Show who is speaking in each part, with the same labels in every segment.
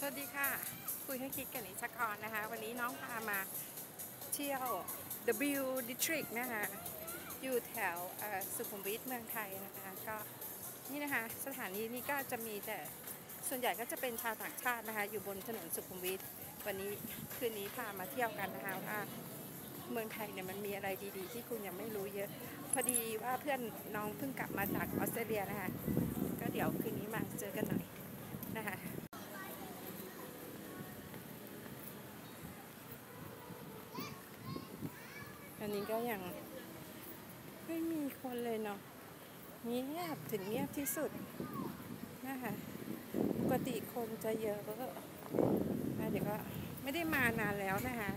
Speaker 1: สวัสดีค่ะ คุยให้คิดกันนิชกรนะคะ วันนี้น้องพามาเที่ยว W District นะคะ อยู่แถวสุขุมวิทเมืองไทยนะคะ ก็นี่นะคะ สถานีนี้ก็จะมีแต่ส่วนใหญ่ก็จะเป็นชาวต่างชาตินะคะ อยู่บนถนนสุขุมวิทวันนี้คืนนี้พามาเที่ยวกันนะคะว่าเมืองไทยเนี่ยมันมีอะไรดีๆ ที่คุณยังไม่รู้เยอะ พอดีว่าเพื่อนน้องเพิ่งกลับมาจาก อันนี้ก็ยังไม่มีคนเลยเนาะเงียบถึงเงียบที่สุดนะคะปกติคนจะเยอะนะเดี๋ยวก็ไม่ได้มานานแล้วนะคะ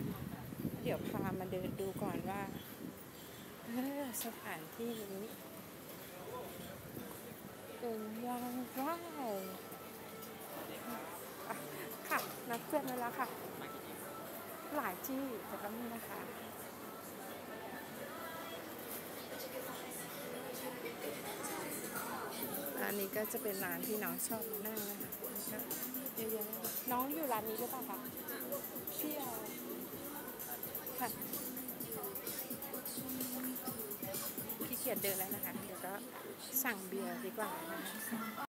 Speaker 1: เดี๋ยวพามาเดินดูก่อนว่าสถานที่นี้เป็นยังไงค่ะนัดเพื่อนไว้แล้วค่ะ หลายที่แต่ก็มีนะคะ อันนี้ก็จะเป็นร้านที่น้องชอบมานั่งนะคะเยอะๆน้องอยู่ร้านนี้หรือเปล่าคะพี่เอาค่ะขี้เกียจเดินแล้วนะคะ เดี๋ยวก็สั่งเบียร์ดีกว่านะคะ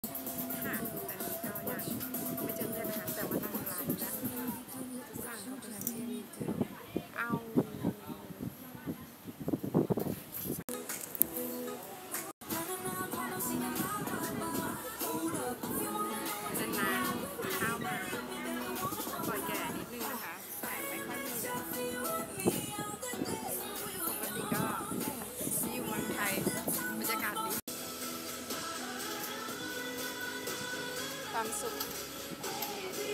Speaker 1: ความสุข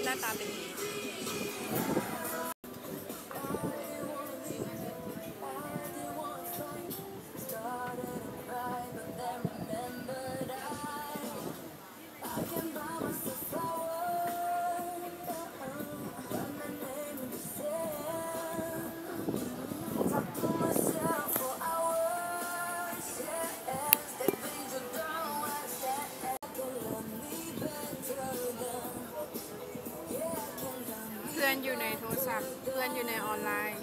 Speaker 1: หน้าตาเป็นอย่างนี้ เพื่อนอยู่ในโทรศัพท์ เพื่อนอยู่ในออนไลน์